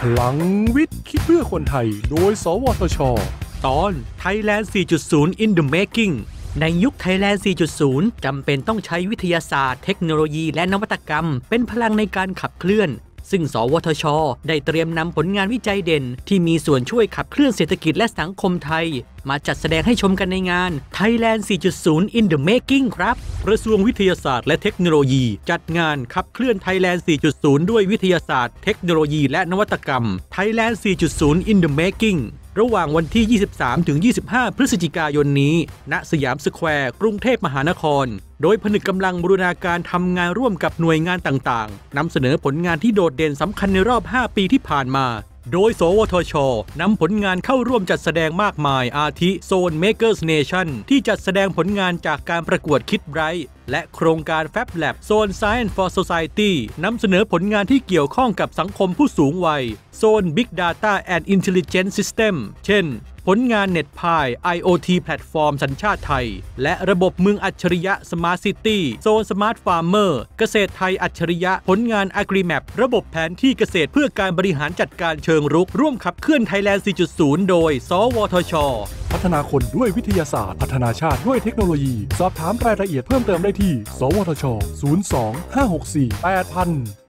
พลังวิทย์คิดเพื่อคนไทย โดย สวทช ตอน Thailand 4.0 in the making ในยุค Thailand 4.0 จำเป็นต้องใช้วิทยาศาสตร์ เทคโนโลยีและนวัตกรรม เป็นพลังในการขับเคลื่อน ซึ่ง สวทช ได้เตรียมนำผลงานวิจัยเด่น ที่มีส่วนช่วยขับเคลื่อนเศรษฐกิจและสังคมไทย มาจัดแสดงให้ชมกันในงาน Thailand 4.0 in the making ครับ กระทรวงวิทยาศาสตร์และเทคโนโลยี จัดงานขับเคลื่อน Thailand 4.0 ด้วยวิทยาศาสตร์ เทคโนโลยี และนวัตกรรม Thailand 4.0 in the making ระหว่างวันที่ 23ถึง25 พฤศจิกายนนี้ ณ สยามสแควร์ กรุงเทพมหานคร โดยผนึกกำลังบูรณาการทำงานร่วมกับหน่วยงานต่างๆนำเสนอผลงานที่โดดเด่นสำคัญในรอบ 5 ปีที่ผ่านมา โดย สวทช นำผลงานเข้าร่วมจัดแสดงมากมาย อาทิโซน Makers Nation ที่จัดแสดงผลงานจากการประกวดคิดไ i ท์และโครงการ Fab Lab โซน Science for Society นำเสนอผลงานที่เกี่ยวข้องกับสังคมผู้สูงวัย โซน Big Data and Intelligent System เช่น ผลงาน NetPi IoT แพลตฟอร์มสัญชาติไทย และระบบเมืองอัจฉริยะ Smart City โซน Smart Farmer เกษตรไทยอัจฉริยะ ผลงาน AgriMap ระบบแผนที่เกษตรเพื่อการบริหารจัดการเชิงรุก ร่วมขับเคลื่อน Thailand 4.0 โดย สวทช พัฒนาคนด้วยวิทยาศาสตร์ พัฒนาชาติด้วยเทคโนโลยี สอบถามรายละเอียดเพิ่มเติมได้ที่ สวทช 02 564 8000